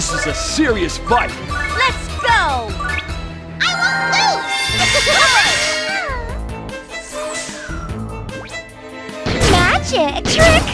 This is a serious fight. Let's go! I won't lose! Magic! Trick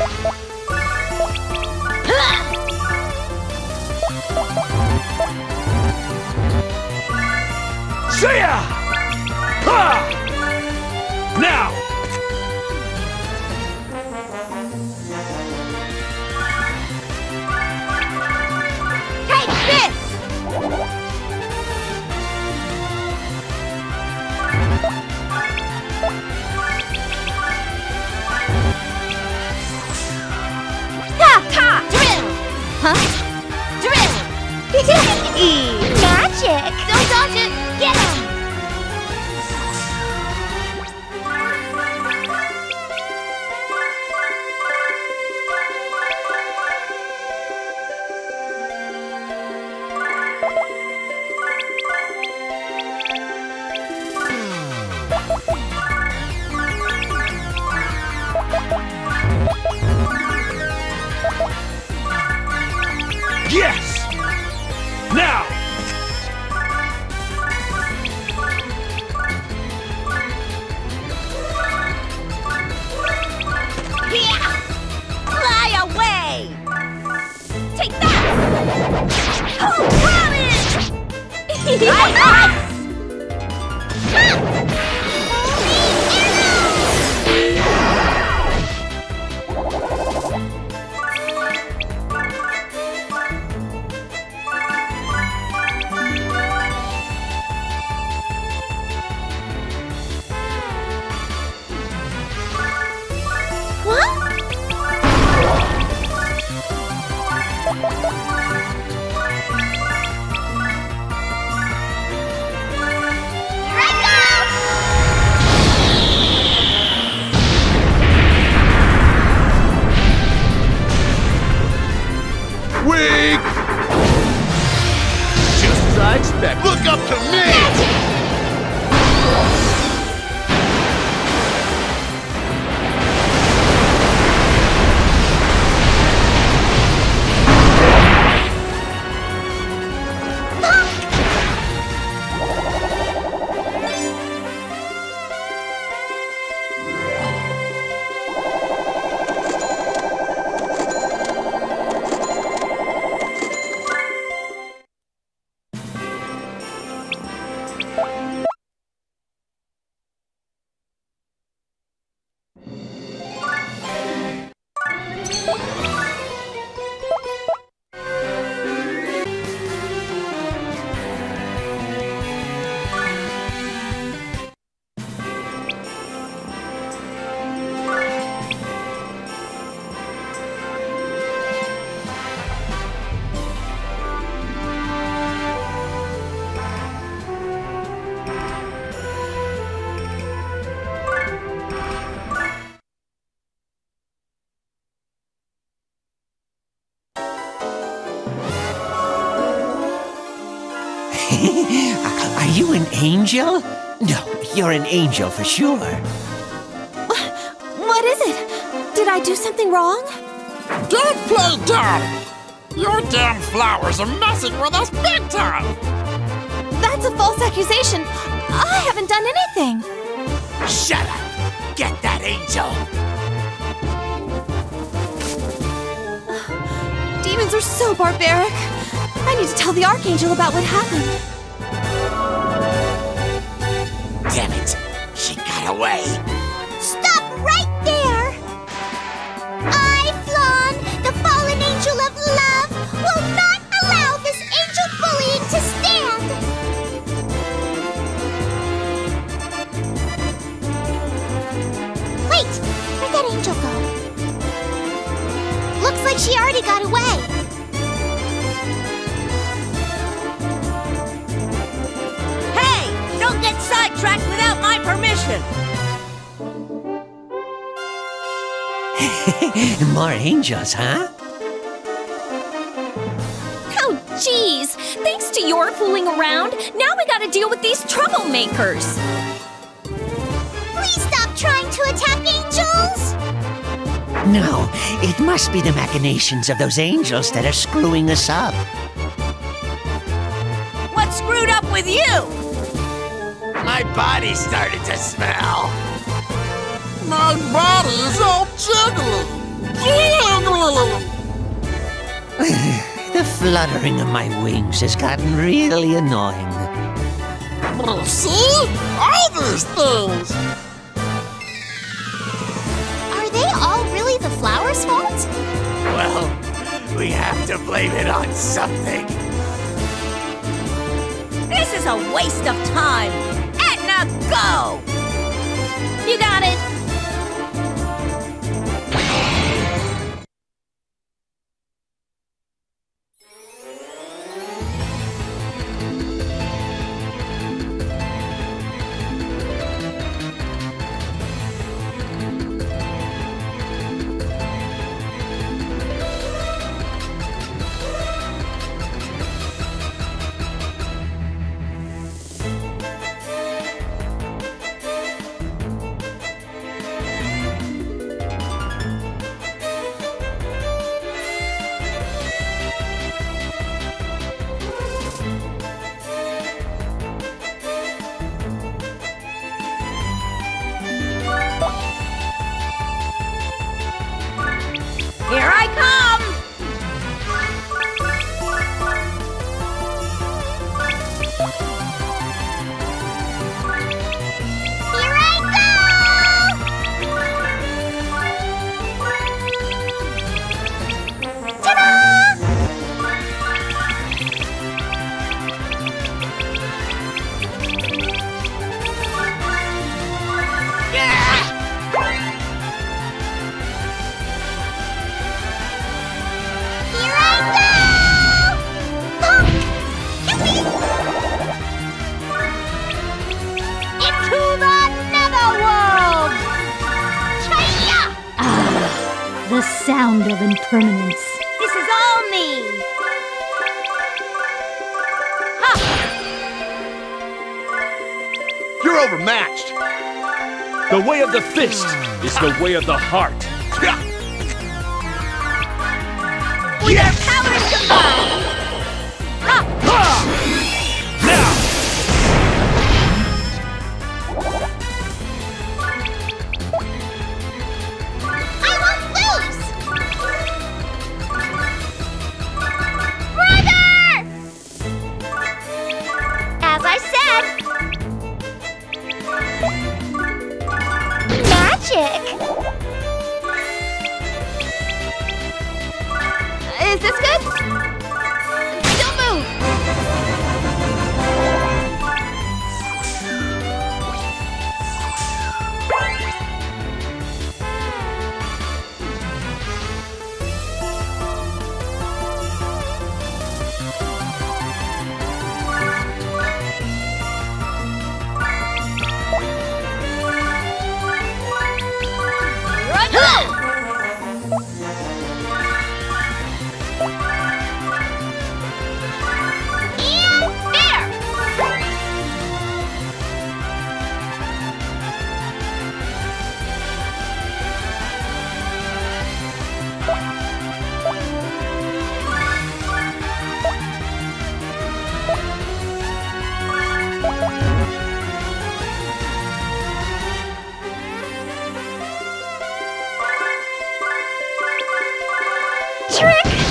you 아 angel? No, you're an angel for sure. What is it? Did I do something wrong? Don't play dumb! Your damn flowers are messing with us big time! That's a false accusation. I haven't done anything. Shut up! Get that angel! Demons are so barbaric. I need to tell the Archangel about what happened. Damn it! She got away! Stop right there! I, Flonne, the fallen angel of love, will not allow this angel bullying to stand! Wait! Where'd that angel go? Looks like she already got away. More angels, huh? Oh, jeez! Thanks to your fooling around, now we gotta deal with these troublemakers! Please stop trying to attack angels! No, it must be the machinations of those angels that are screwing us up. What screwed up with you? My body started to smell. My body is all Jiggling. The fluttering of my wings has gotten really annoying. See? All these things! Are they all really the flowers' fault? Well, we have to blame it on something. This is a waste of time! Etna, go! You got it! Sound of impermanence. This is all me! Ha! You're overmatched. The way of the fist is the way of the heart. Trick!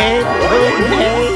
I can't contain.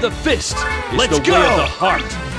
the fist. Let's the go. Way of the heart.